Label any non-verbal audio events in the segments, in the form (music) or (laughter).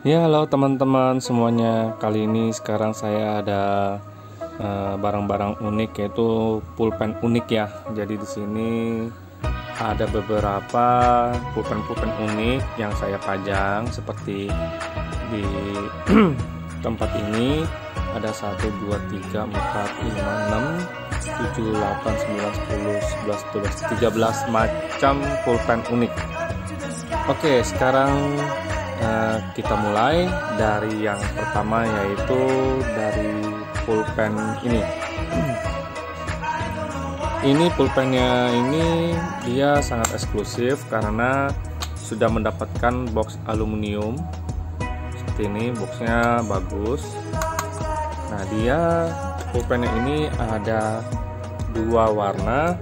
Ya, halo teman-teman semuanya. Kali ini sekarang saya ada eh, barang-barang uh, unik yaitu pulpen unik ya. Jadi di sini ada beberapa pulpen-pulpen unik yang saya pajang seperti di (clears throat) tempat ini ada 1 2 3 4 5 6 7 8 9 10 11 12 13 macam pulpen unik. Oke, sekarang uh, kita mulai dari yang pertama yaitu dari pulpen ini. ini pulpennya ini dia sangat eksklusif karena sudah mendapatkan box aluminium. Seperti ini boxnya bagus. Nah dia pulpennya ini ada dua warna.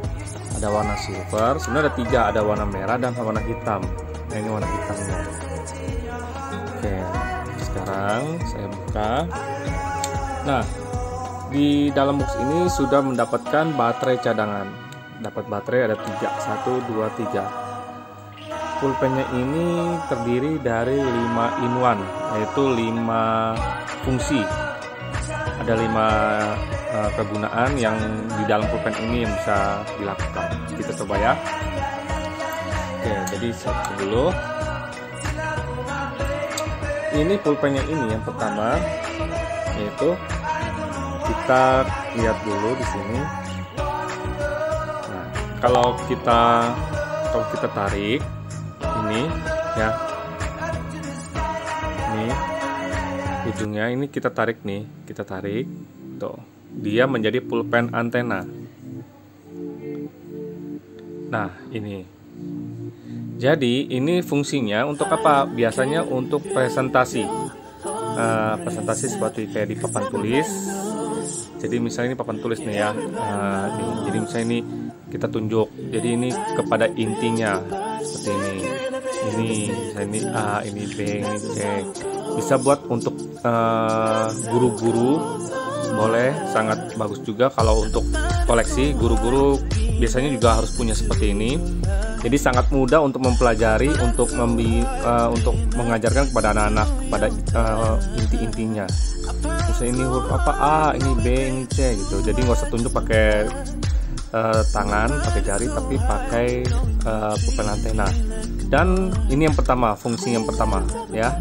Ada warna silver sebenarnya ada tiga ada warna merah dan warna hitam. Nah ini warna oke sekarang saya buka. Nah di dalam box ini sudah mendapatkan baterai cadangan. Dapat baterai ada tiga satu dua tiga. Pulpennya ini terdiri dari 5 in 1 yaitu 5 fungsi. Ada 5 uh, kegunaan yang di dalam pulpen ini yang bisa dilakukan. Kita coba ya. Oke jadi satu dulu ini pulpennya ini yang pertama yaitu kita lihat dulu di sini. Nah kalau kita kalau kita tarik ini ya. Ini ujungnya ini kita tarik nih kita tarik. Tuh dia menjadi pulpen antena. Nah ini jadi ini fungsinya untuk apa? Biasanya untuk presentasi. Uh, presentasi seperti kayak di papan tulis. Jadi misalnya ini papan tulis nih ya. Uh, nih, jadi misalnya ini kita tunjuk. Jadi ini kepada intinya seperti ini. Ini misalnya ini A, ini B, ini C. Bisa buat untuk guru-guru uh, boleh sangat bagus juga kalau untuk koleksi guru-guru biasanya juga harus punya seperti ini jadi sangat mudah untuk mempelajari untuk membi uh, untuk mengajarkan kepada anak-anak pada uh, inti-intinya. Misalnya ini huruf apa? A ini B ini C gitu. Jadi nggak usah tunjuk pakai uh, tangan pakai jari tapi pakai uh, antena. Dan ini yang pertama fungsi yang pertama ya.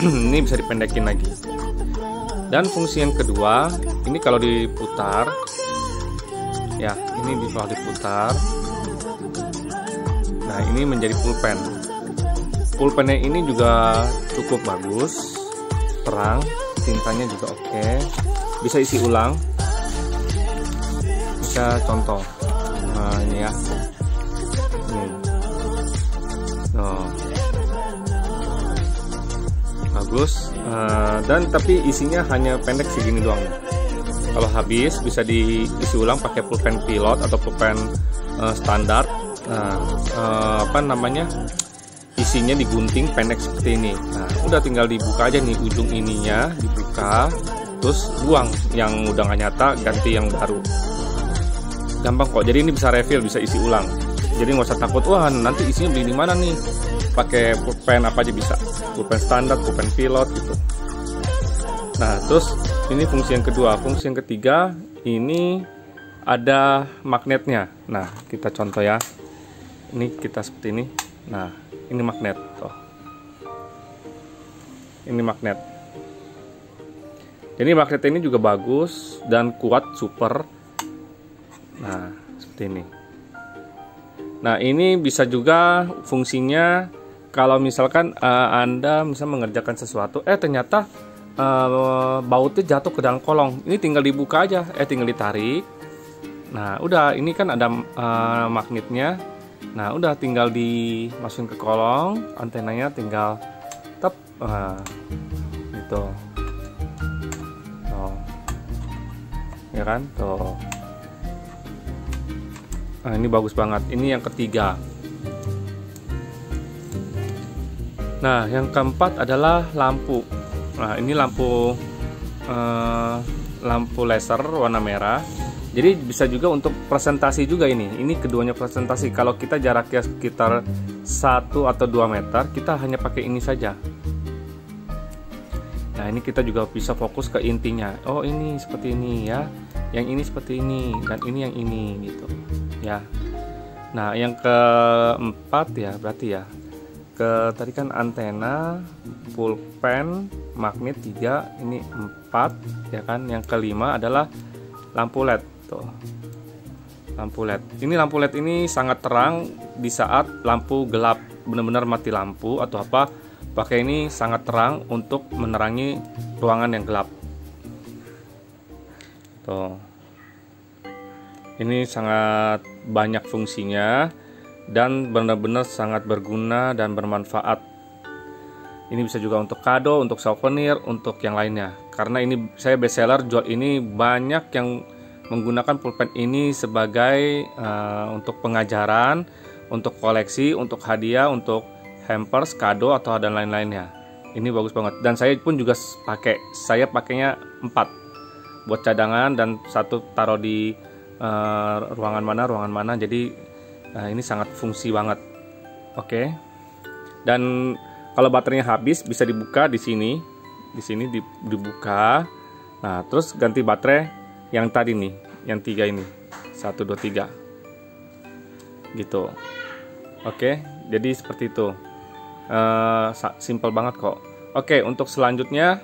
(clears throat) Ini bisa dipendekin lagi. Dan fungsi yang kedua ini kalau diputar ya ini kalau diputar Nah ini menjadi pulpen. Pulpennya ini juga cukup bagus Terang Tintanya juga oke. Bisa isi ulang. Bisa contoh. Nah ini ya. Ini oh. Bagus. Uh, Dan tapi isinya hanya pendek segini doang. Kalau habis bisa diisi ulang pakai pulpen pilot atau pulpen uh, standar nah uh, apa namanya? Isinya digunting pendek seperti ini. Nah udah tinggal dibuka aja nih ujung ininya dibuka terus buang yang udah nggak nyata ganti yang baru. Gampang kok. Jadi ini bisa refill bisa isi ulang. Jadi nggak usah takut wah nanti isinya beli di mana nih? Pakai pulpen apa aja bisa. Pulpen standar pulpen pilot gitu. Nah terus ini fungsi yang kedua. Fungsi yang ketiga ini ada magnetnya. Nah kita contoh ya ini kita seperti ini. Nah ini magnet tuh. Ini magnet. Jadi magnet ini juga bagus dan kuat super. Nah seperti ini. Nah ini bisa juga fungsinya kalau misalkan uh, anda misal mengerjakan sesuatu eh ternyata uh, bautnya jatuh ke dalam kolong. Ini tinggal dibuka aja. Eh tinggal ditarik. Nah udah ini kan ada uh, magnetnya Nah, udah tinggal dimasukin ke kolong, antenanya tinggal tep nah, gitu. Tuh. Ya kan? Tuh. Nah, ini bagus banget. Ini yang ketiga. Nah, yang keempat adalah lampu. Nah, ini lampu eh, lampu laser warna merah jadi bisa juga untuk presentasi juga ini. Ini keduanya presentasi. Kalau kita jaraknya sekitar 1 atau 2 meter, kita hanya pakai ini saja. Nah ini kita juga bisa fokus ke intinya. Oh ini seperti ini ya, yang ini seperti ini dan ini yang ini gitu ya. Nah yang keempat ya berarti ya ke tadi kan antena, pulpen, magnet 3, ini 4 ya kan. Yang kelima adalah lampu LED tuh. Lampu LED. Ini lampu LED ini sangat terang di saat lampu gelap, benar-benar mati lampu atau apa pakai ini sangat terang untuk menerangi ruangan yang gelap tuh ini sangat banyak fungsinya dan benar-benar sangat berguna dan bermanfaat ini bisa juga untuk kado, untuk souvenir, untuk yang lainnya karena ini saya bestseller jual ini banyak yang menggunakan pulpen ini sebagai uh, untuk pengajaran, untuk koleksi, untuk hadiah, untuk hampers, kado atau dan lain-lainnya. Ini bagus banget dan saya pun juga pakai. Saya pakainya 4 buat cadangan dan satu taruh di uh, ruangan mana ruangan mana. Jadi uh, ini sangat fungsi banget. Oke. Okay. Dan kalau baterainya habis bisa dibuka di sini. Di sini dibuka. Nah, terus ganti baterai yang tadi nih, yang tiga ini. satu dua tiga. Gitu. Oke, jadi seperti itu. Uh, simple banget kok. Oke untuk selanjutnya.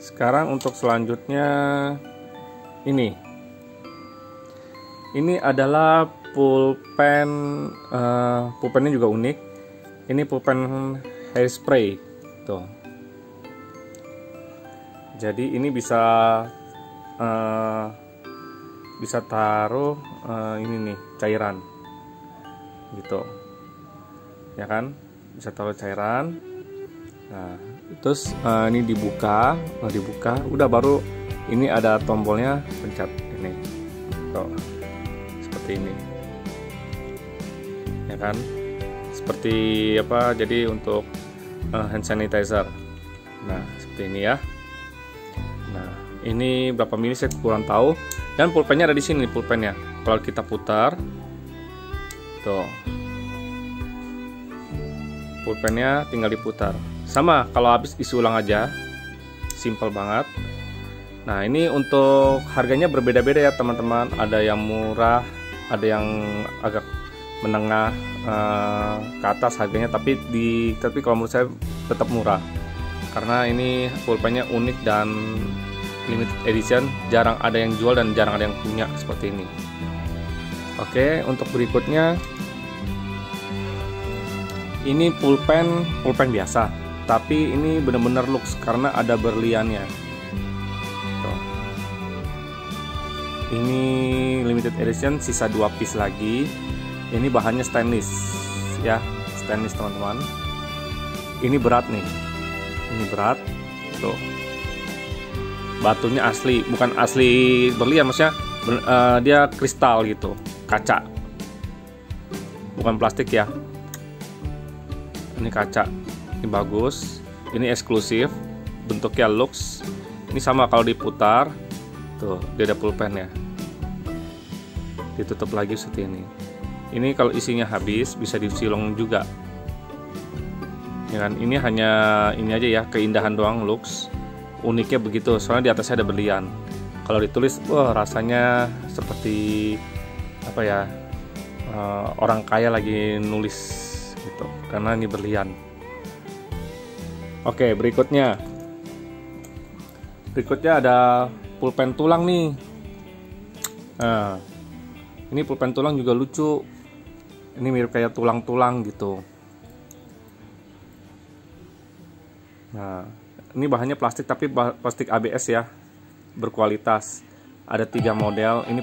Sekarang untuk selanjutnya ini. Ini adalah pulpen uh, pulpennya juga unik ini pulpen hairspray tuh. Jadi ini bisa uh, bisa taruh uh, ini nih cairan. Gitu. Ya kan? Bisa taruh cairan. Nah terus uh, ini dibuka nah, dibuka. Udah baru ini ada tombolnya pencet ini. Tuh. Seperti ini. Ya kan seperti apa jadi untuk uh, hand sanitizer. Nah seperti ini ya. Nah ini berapa mili saya kurang tahu. Dan pulpennya ada di sini pulpennya kalau kita putar tuh. Pulpennya tinggal diputar. Sama kalau habis isi ulang aja simple banget. Nah ini untuk harganya berbeda-beda ya teman-teman. Ada yang murah ada yang agak menengah uh, ke atas harganya tapi di tapi kalau menurut saya tetap murah. Karena ini pulpennya unik dan limited edition jarang ada yang jual dan jarang ada yang punya seperti ini. Oke untuk berikutnya. Ini pulpen pulpen biasa tapi ini benar-benar lux karena ada berliannya. Tuh. ini limited edition sisa dua piece lagi ini bahannya stainless ya. Stainless teman-teman. Ini berat nih. Ini berat. Tuh. Batunya asli bukan asli berlian maksudnya ber, uh, dia kristal gitu. Kaca. Bukan plastik ya. Ini kaca. Ini bagus. Ini eksklusif. Bentuknya lux ini sama kalau diputar. Tuh dia ada pulpen ya ditutup lagi seperti ini ini kalau isinya habis bisa disilong juga. Ya kan? Ini hanya ini aja ya keindahan doang lux uniknya begitu soalnya di atasnya ada berlian. Kalau ditulis wah rasanya seperti apa ya uh, orang kaya lagi nulis gitu karena ini berlian. Oke berikutnya. Berikutnya ada pulpen tulang nih. Nah ini pulpen tulang juga lucu ini mirip kayak tulang-tulang gitu. Nah ini bahannya plastik tapi plastik ABS ya. Berkualitas. Ada tiga model ini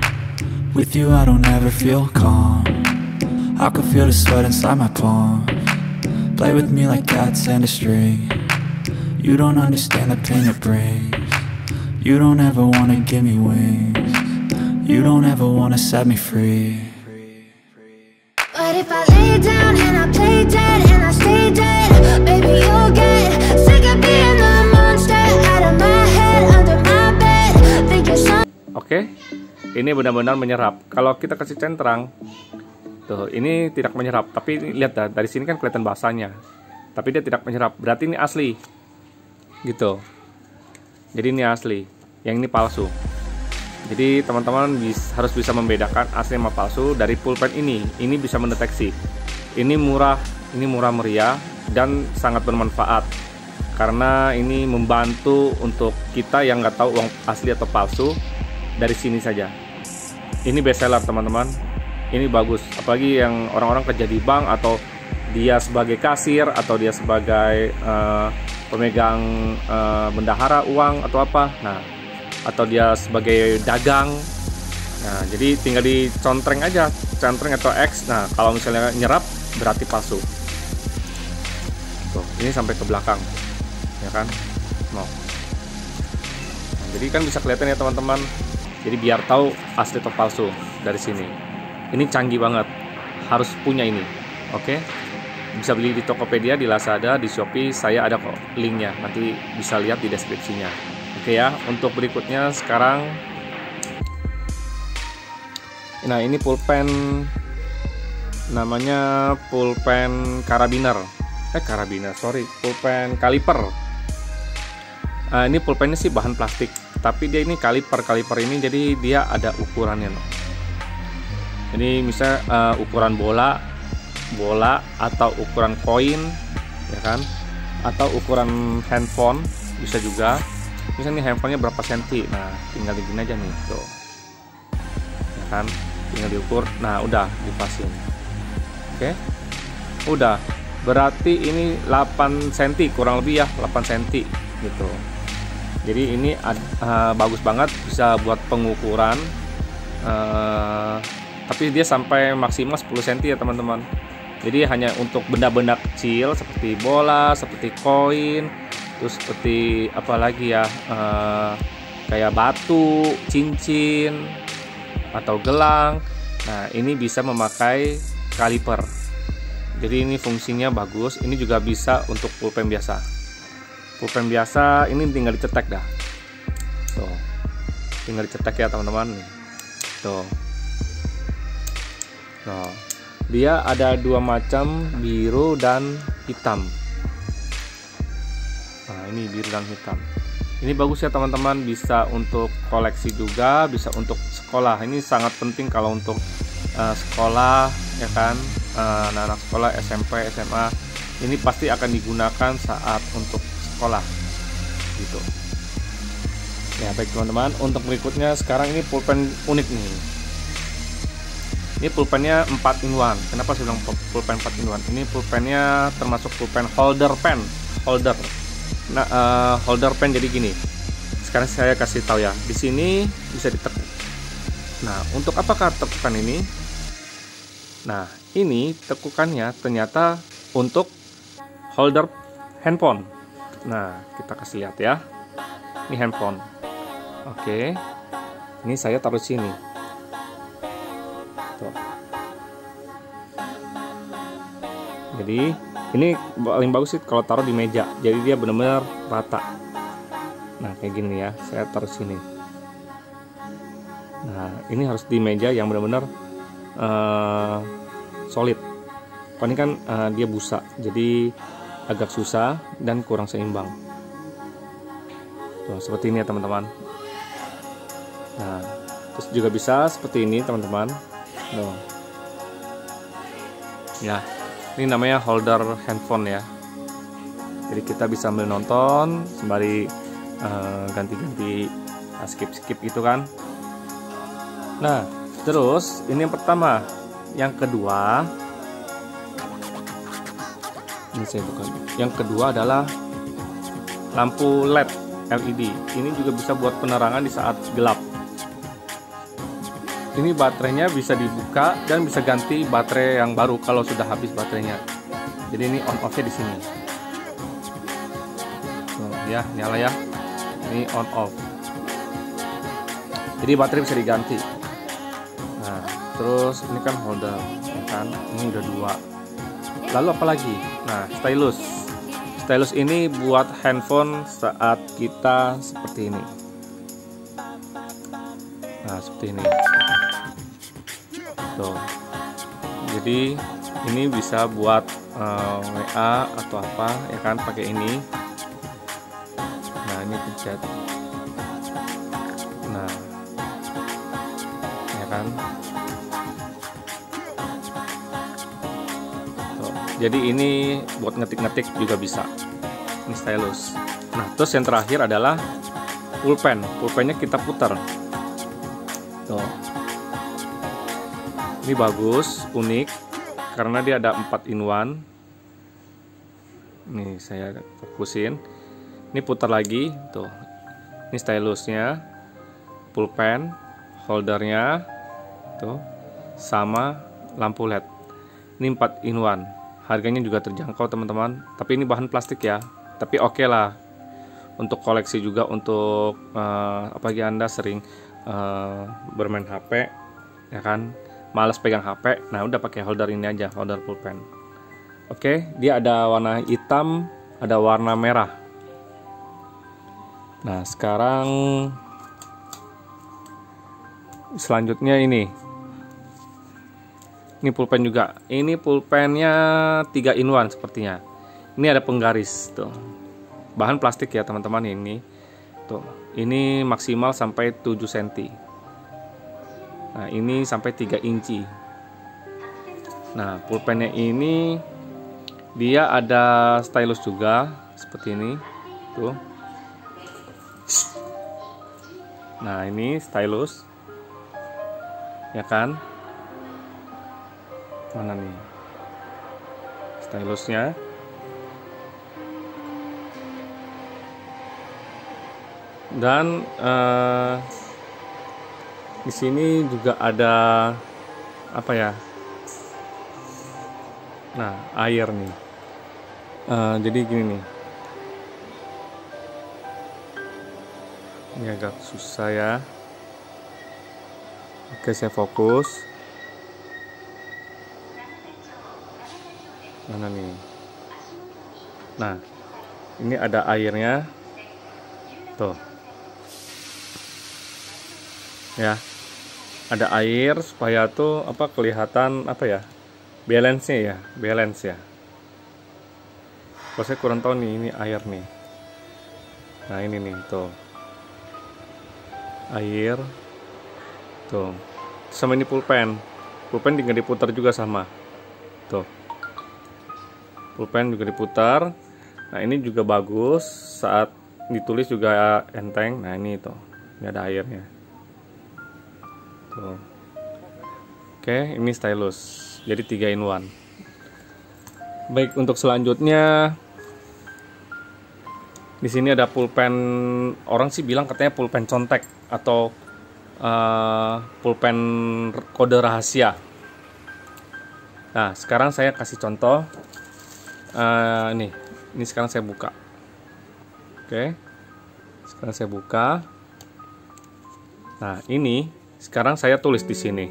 with you I don't ever feel calm. I can feel the sweat inside my palms Play with me like cats and a string. You don't understand the pain it brings. You don't ever wanna give me wings. You don't ever wanna set me free. But if I lay down and I play dead and I stay dead, baby, you'll get sick of being the monster out of my head, under my bed, thinking something. Oke, ini benar-benar menyerap. Kalau kita kasih centrang, tuh ini tidak menyerap. Tapi ini lihat dah, dari sini kan kelihatan basahnya. Tapi dia tidak menyerap. Berarti ini asli, gitu. Jadi ini asli, yang ini palsu. Jadi teman-teman harus bisa membedakan asli sama palsu dari pulpen ini. Ini bisa mendeteksi. Ini murah, ini murah meriah dan sangat bermanfaat karena ini membantu untuk kita yang nggak tahu uang asli atau palsu dari sini saja. Ini best seller teman-teman. Ini bagus, apalagi yang orang-orang kerja di bank atau dia sebagai kasir atau dia sebagai eh, pemegang eh, bendahara uang atau apa. Nah, atau dia sebagai dagang. Nah, jadi tinggal dicontreng aja, centreng atau X. Nah, kalau misalnya nyerap berarti palsu. Tuh, ini sampai ke belakang. Ya kan? Mau. Nah, jadi kan bisa kelihatan ya teman-teman. Jadi biar tahu asli atau palsu dari sini. Ini canggih banget. Harus punya ini. Oke? Bisa beli di Tokopedia, di Lazada, di Shopee. Saya ada kok linknya. Nanti bisa lihat di deskripsinya. Oke ya. Untuk berikutnya sekarang Nah, ini pulpen namanya pulpen karabiner. Eh, karabiner, sorry. Pulpen kaliper. Ah, ini pulpennya sih bahan plastik, tapi dia ini kaliper. Kaliper ini jadi dia ada ukurannya, loh. Ini misalnya eh, ukuran bola, bola atau ukuran koin, ya kan? Atau ukuran handphone bisa juga. Misalnya nih handphonenya berapa senti, nah tinggal digini aja nih, tuh, ya kan? Tinggal diukur, nah udah dipasin, oke? Udah, berarti ini 8 cm kurang lebih ya 8 cm gitu jadi ini eh, bagus banget bisa buat pengukuran eh, tapi dia sampai maksimal 10 cm ya teman-teman. Jadi hanya untuk benda-benda kecil seperti bola seperti koin terus seperti apa lagi ya eh, kayak batu cincin atau gelang. Nah ini bisa memakai kaliper. Jadi ini fungsinya bagus ini juga bisa untuk pulpen biasa pulpen biasa ini tinggal dicetek dah. Tuh tinggal dicetek ya teman-teman. Tuh. Tuh. Dia ada dua macam biru dan hitam. Nah ini biru dan hitam. Ini bagus ya teman-teman. Bisa untuk koleksi juga bisa untuk sekolah. Ini sangat penting kalau untuk uh, sekolah ya kan? Uh, anak-anak sekolah SMP SMA ini pasti akan digunakan saat untuk sekolah. Gitu. Ya baik teman-teman. Untuk berikutnya sekarang ini pulpen unik nih. Ini pulpennya 4 in 1 kenapa saya bilang pulpen 4 in 1 ini pulpennya termasuk pulpen holder pen. Holder. Nah uh, holder pen jadi gini. Sekarang saya kasih tahu ya. Di sini bisa ditekuk. Nah untuk apakah tekukan ini? Nah ini tekukannya ternyata untuk holder handphone nah kita kasih lihat ya. Ini handphone. Oke. Ini saya taruh sini. Tuh. jadi ini paling bagus sih kalau taruh di meja. Jadi dia benar-benar rata. Nah kayak gini ya. Saya taruh sini. Nah ini harus di meja yang benar-benar uh, solid. Kalau ini kan uh, dia busa. Jadi agak susah dan kurang seimbang. Tuh, seperti ini ya teman-teman. Nah terus juga bisa seperti ini teman-teman. Ya ini namanya holder handphone ya. Jadi kita bisa sambil nonton sembari uh, ganti-ganti uh, skip-skip gitu kan. Nah terus ini yang pertama. Yang kedua ini saya buka. Yang kedua adalah lampu LED LED ini juga bisa buat penerangan di saat gelap. Ini baterainya bisa dibuka dan bisa ganti baterai yang baru kalau sudah habis baterainya. Jadi ini on off nya di sini. Ya nyala ya. Ini on off. Jadi baterai bisa diganti. Nah terus ini kan holder ya kan? Ini udah dua lalu apa lagi? Nah stylus. Stylus ini buat handphone saat kita seperti ini. Nah seperti ini. Tuh. Jadi ini bisa buat uh, eh, WA atau apa ya kan? Pakai ini. Nah ini pencet jadi ini buat ngetik-ngetik juga bisa. Ini stylus. Nah terus yang terakhir adalah pulpen. Pulpennya kita putar. Tuh. Ini bagus unik karena dia ada 4 in 1 nih saya fokusin. Ini putar lagi tuh. Ini stylusnya pulpen holdernya tuh sama lampu led. Ini 4 in 1 harganya juga terjangkau teman-teman. Tapi ini bahan plastik ya. Tapi oke okay lah. Untuk koleksi juga untuk uh, apalagi anda sering uh, bermain HP ya kan? Males pegang HP nah udah pakai holder ini aja holder pulpen. Oke dia ada warna hitam ada warna merah. Nah sekarang selanjutnya ini ini pulpen juga ini pulpennya 3 in 1 sepertinya ini ada penggaris tuh bahan plastik ya teman-teman ini tuh ini maksimal sampai 7 cm Nah, ini sampai 3 inci. Nah, pulpennya ini dia ada stylus juga seperti ini. Tuh. Nah, ini stylus. Ya kan? Mana nih? Stylusnya. Dan uh, di sini juga ada apa ya? Nah air nih. Uh, jadi gini nih. Ini agak susah ya. Oke saya fokus mana nih? Nah ini ada airnya. Tuh. Ya. Ada air supaya tuh apa kelihatan apa ya balance nya ya balance ya. Kalau saya kurang tahu nih ini air nih. Nah ini nih tuh. Air. Tuh. Sama ini pulpen. Pulpen tinggal diputar juga sama. Tuh pulpen juga diputar. Nah ini juga bagus. Saat ditulis juga enteng. Nah ini tuh nggak ada airnya. Tuh. Oke ini stylus. Jadi 3 in 1 baik untuk selanjutnya di sini ada pulpen orang sih bilang katanya pulpen contek atau uh, pulpen kode rahasia. Nah, sekarang saya kasih contoh. Uh, ini, ini sekarang saya buka. Oke, sekarang saya buka. Nah, ini sekarang saya tulis di sini.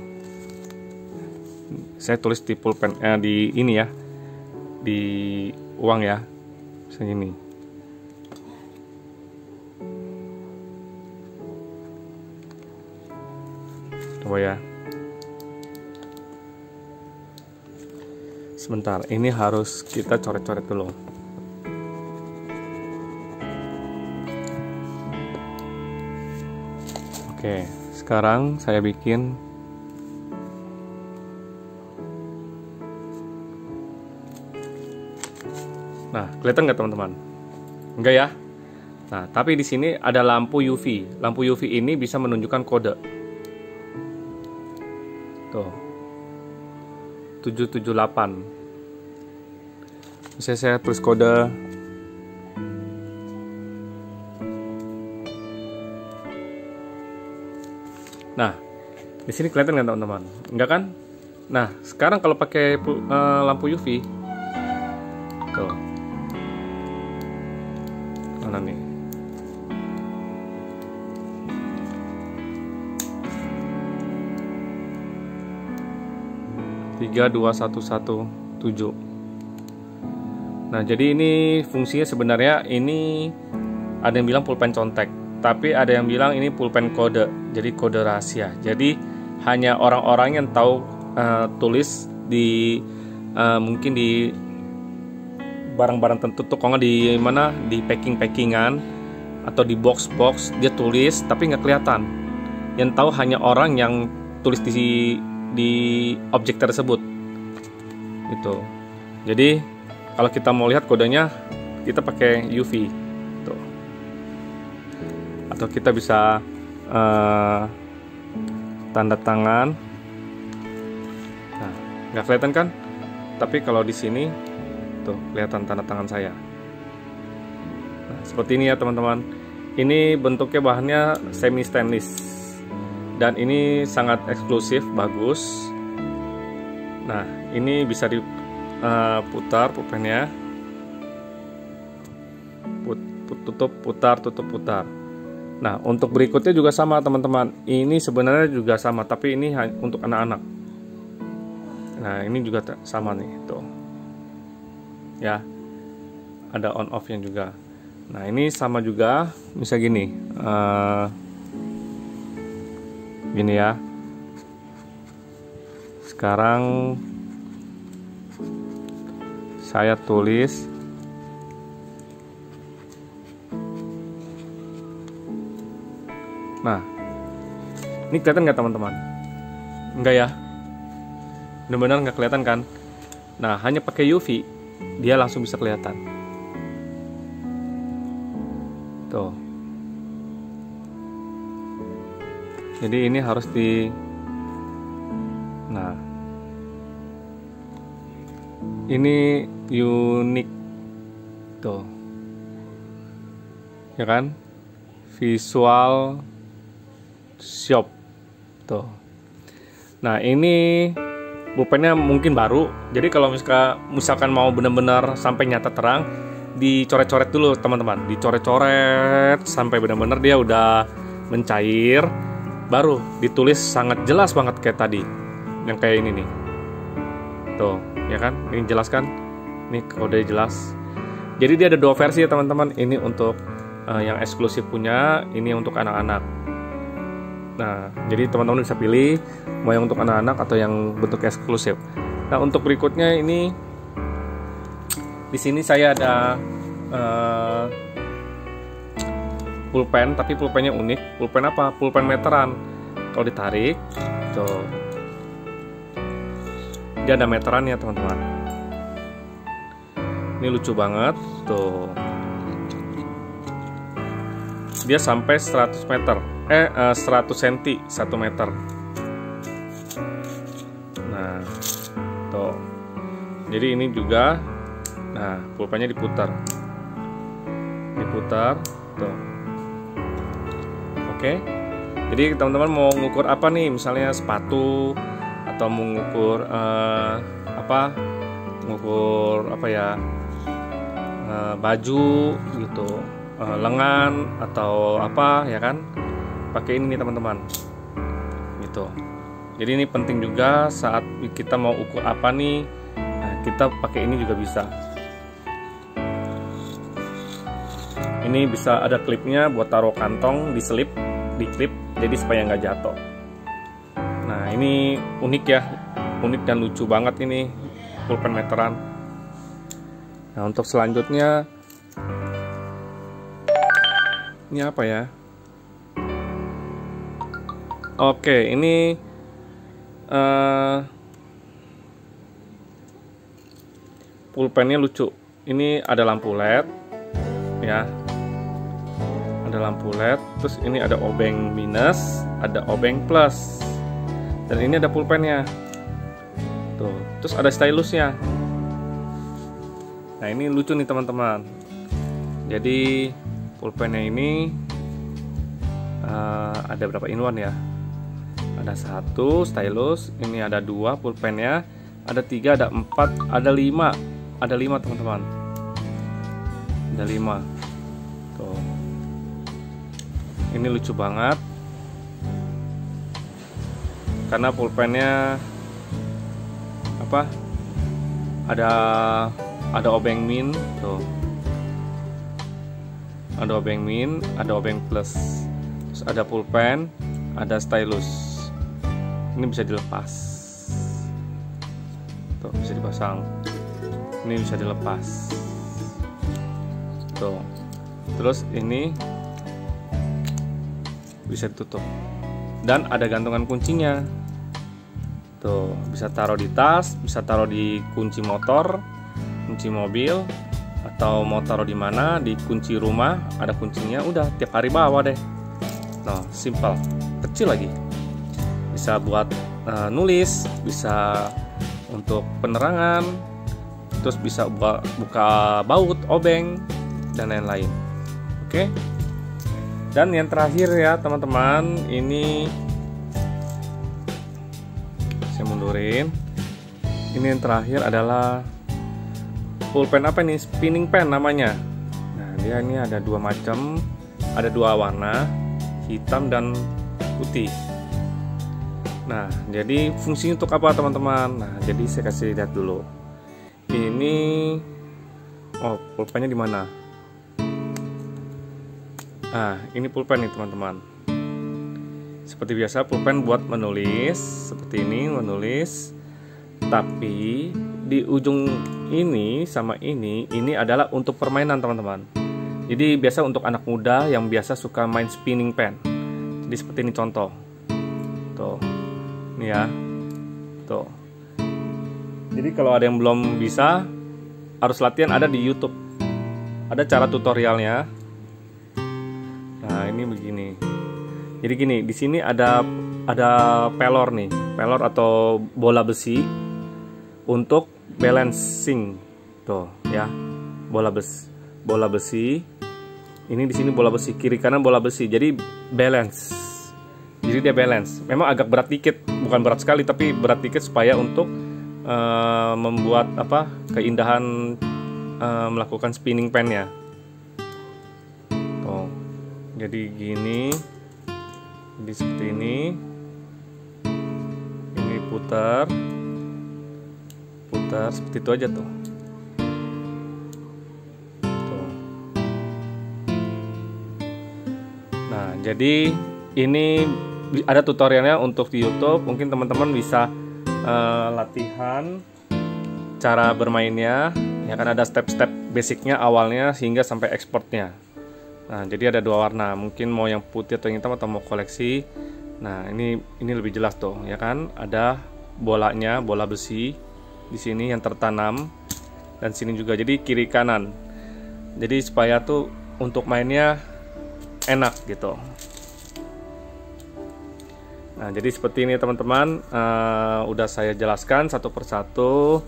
Saya tulis di pulpen, eh, di ini ya, di uang ya, misalnya ini. coba ya sebentar. Ini harus kita coret-coret dulu. Oke sekarang saya bikin nah kelihatan nggak teman-teman? Enggak ya? Nah tapi di sini ada lampu UV lampu UV ini bisa menunjukkan kode. Tuh. 778. Bisa saya tulis kode Nah, di sini kelihatan nggak teman-teman? Enggak kan? Nah, sekarang kalau pakai uh, lampu UV, tuh, mana nih? 32117 Nah jadi ini fungsinya sebenarnya ini ada yang bilang pulpen contek tapi ada yang bilang ini pulpen kode jadi kode rahasia. Jadi hanya orang-orang yang tahu uh, tulis di uh, mungkin di barang-barang tertutup kalau di mana di packing packingan atau di box box dia tulis tapi nggak kelihatan. Yang tahu hanya orang yang tulis di di objek tersebut. Itu jadi kalau kita mau lihat kodenya kita pakai UV tuh. Atau kita bisa uh, tanda tangan. Nah nggak kelihatan kan? Tapi kalau di sini tuh kelihatan tanda tangan saya. Nah, seperti ini ya teman-teman. Ini bentuknya bahannya semi stainless dan ini sangat eksklusif bagus. Nah ini bisa diputar uh, pulpennya Put, put, tutup putar tutup putar. Nah untuk berikutnya juga sama teman-teman. Ini sebenarnya juga sama tapi ini untuk anak-anak. Nah ini juga sama nih tuh. Ya. Ada on off yang juga. Nah ini sama juga bisa gini. Uh, gini ya. Sekarang saya tulis. Nah ini kelihatan nggak teman-teman? Enggak ya? Benar-benar nggak kelihatan kan? Nah hanya pakai UV dia langsung bisa kelihatan. Tuh. Jadi ini harus di nah. Ini unik. Tuh. Ya kan? Visual shop. Tuh. Nah ini pulpennya mungkin baru. Jadi kalau misalkan misalkan mau benar-benar sampai nyata terang dicoret-coret dulu teman-teman. Dicoret-coret sampai benar-benar dia udah mencair baru ditulis sangat jelas banget kayak tadi. Yang kayak ini nih. Tuh ya kan? Ini jelas kan ini kode jelas. Jadi dia ada dua versi ya teman-teman. Ini untuk uh, yang eksklusif punya ini untuk anak-anak. Nah jadi teman-teman bisa pilih mau yang untuk anak-anak atau yang bentuk eksklusif. Nah untuk berikutnya ini di sini saya ada uh, pulpen tapi pulpennya unik. Pulpen apa? Pulpen meteran. Kalau ditarik tuh dia ada meteran ya teman-teman ini lucu banget tuh. Dia sampai 100 meter. Eh 100 cm 1 meter. Nah tuh. Jadi ini juga nah pulpennya diputar. Diputar tuh. Oke. Jadi teman-teman mau ngukur apa nih? Misalnya sepatu atau mengukur uh, apa? Mengukur apa ya uh, baju gitu. Uh, lengan atau apa ya kan? Pakai ini teman-teman. Gitu. Jadi ini penting juga saat kita mau ukur apa nih nah, kita pakai ini juga bisa. Ini bisa ada klipnya buat taruh kantong di selip di klip jadi supaya nggak jatuh. Nah ini unik ya. Unik dan lucu banget ini pulpen meteran nah untuk selanjutnya ini apa ya? Oke ini uh, pulpennya lucu. Ini ada lampu led ya. Ada lampu led terus ini ada obeng minus ada obeng plus. Dan ini ada pulpennya. Tuh terus ada stylusnya nah ini lucu nih teman-teman. Jadi pulpennya ini uh, ada berapa in one ya? Ada satu stylus ini ada dua pulpennya ada tiga ada empat ada lima. Ada lima teman-teman. Ada lima. Tuh. Ini lucu banget. Karena pulpennya apa? Ada ada obeng min tuh. Ada obeng min ada obeng plus. Terus ada pulpen ada stylus. Ini bisa dilepas. Tuh bisa dipasang. Ini bisa dilepas. Tuh. Terus ini bisa ditutup. Dan ada gantungan kuncinya. Tuh bisa taruh di tas bisa taruh di kunci motor kunci mobil atau mau taruh di mana di kunci rumah ada kuncinya udah tiap hari bawa deh. Nah simple kecil lagi. Bisa buat uh, nulis bisa untuk penerangan terus bisa buka, buka baut obeng dan lain-lain. Oke? Okay? dan yang terakhir ya teman-teman ini saya mundurin. Ini yang terakhir adalah pulpen apa ini? Spinning pen namanya. Nah dia ini ada dua macam. Ada dua warna hitam dan putih. Nah jadi fungsinya untuk apa teman-teman? Nah jadi saya kasih lihat dulu. Ini oh pulpennya di mana? Nah, ini pulpen nih teman-teman. Seperti biasa pulpen buat menulis. Seperti ini menulis. Tapi di ujung ini sama ini ini adalah untuk permainan teman-teman. Jadi biasa untuk anak muda yang biasa suka main spinning pen. Jadi seperti ini contoh. Tuh. Ini ya. Tuh. Jadi kalau ada yang belum bisa harus latihan ada di YouTube. Ada cara tutorialnya Nah, ini begini. Jadi gini, di sini ada ada pelor nih, pelor atau bola besi untuk balancing. Tuh, ya. Bola besi. Bola besi. Ini di sini bola besi, kiri kanan bola besi. Jadi balance. Jadi dia balance. Memang agak berat dikit, bukan berat sekali tapi berat dikit supaya untuk uh, membuat apa? keindahan uh, melakukan spinning pennya jadi gini jadi seperti ini ini putar putar seperti itu aja tuh nah jadi ini ada tutorialnya untuk di YouTube mungkin teman-teman bisa uh, latihan cara bermainnya ya kan ada step-step basicnya awalnya sehingga sampai ekspornya Nah, jadi ada dua warna. Mungkin mau yang putih atau yang hitam atau mau koleksi. Nah, ini ini lebih jelas tuh, ya kan? Ada bolanya, bola besi di sini yang tertanam dan sini juga. Jadi kiri kanan. Jadi supaya tuh untuk mainnya enak gitu. Nah, jadi seperti ini teman-teman. Uh, udah saya jelaskan satu persatu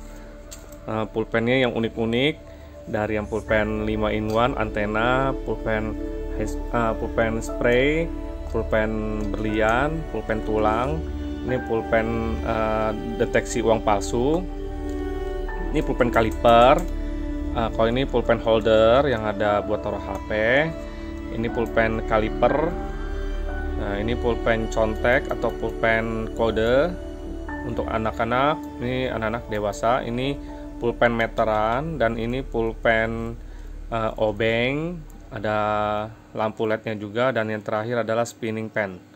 uh, pulpennya yang unik-unik dari yang pulpen 5 in 1 antena, pulpen uh, pulpen spray, pulpen berlian, pulpen tulang, ini pulpen uh, deteksi uang palsu, ini pulpen kaliper, uh, kalau ini pulpen holder yang ada buat taruh HP, ini pulpen kaliper, nah ini pulpen contek atau pulpen kode untuk anak-anak, ini anak-anak dewasa, ini pulpen meteran dan ini pulpen uh, obeng. Ada lampu lednya juga dan yang terakhir adalah spinning pen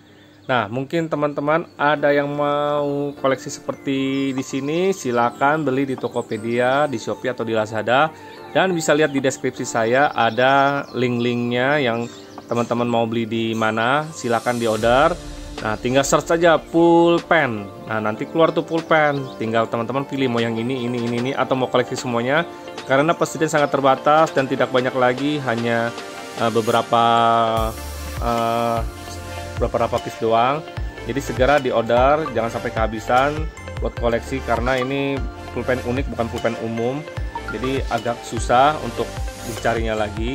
nah mungkin teman-teman ada yang mau koleksi seperti di sini silakan beli di Tokopedia di Shopee atau di Lazada dan bisa lihat di deskripsi saya ada link-linknya yang teman-teman mau beli di mana silakan di order Nah, tinggal search saja pulpen. Nah, nanti keluar tuh pulpen. Tinggal teman-teman pilih mau yang ini, ini, ini, ini atau mau koleksi semuanya. Karena persediaan sangat terbatas dan tidak banyak lagi, hanya uh, beberapa uh, beberapa piece doang. Jadi segera di order, jangan sampai kehabisan buat koleksi karena ini pulpen unik bukan pulpen umum. Jadi agak susah untuk dicarinya lagi.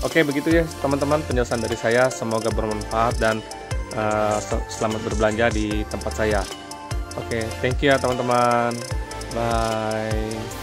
Oke, begitu ya teman-teman penjelasan dari saya. Semoga bermanfaat dan uh, selamat berbelanja di tempat saya. Oke, thank you ya teman-teman. Bye.